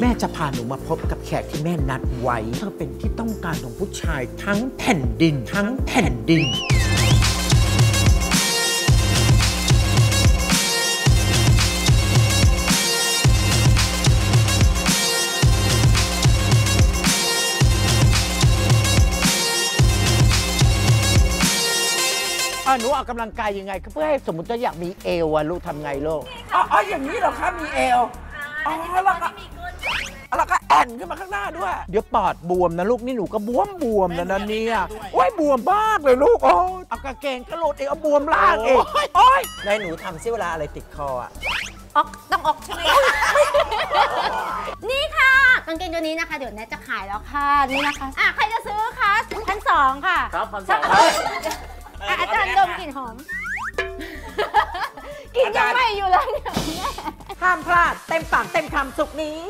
แม่จะพาหนูมาพบกับแขกที่แม่นัดไว้ เธอเป็นที่ต้องการของผู้ชายทั้งแผ่นดิน ทั้งแผ่นดิน อะหนูออกกำลังกายยังไง เพื่อให้สมมติจะอยากมีเอวอะลูกทำไงลูก อ๋ออ๋ออย่างนี้เหรอคะมีเอว อ๋อแล้วก็แล้วก็แอนขึ้นมาข้างหน้าด้วย เดี๋ยวปอดบวมนะลูกนี่หนูก็บวมบวมๆนะนะเนี่ยโอ้ยบวมมากเลยลูกโอ้ยเอากางเกงก็หลุดเองเอาบวมล่างเองโอ้ยนายหนูทำซิเวลาอะไรติดคออะออกต้องออกใช่ไหมนี่ค่ะกางเกงตัวนี้นะคะ เดี๋ยวแนทจะขายแล้วค่ะนี่นะคะอะใครจะซื้อคะพันสองค่ะครับพันสองอะอาจารย์ดมกลิ่นหอมกลิ่นยังไม่อยู่เลยเนี่ย ห้ามพลาดเต็มปากเต็มคำสุกนี้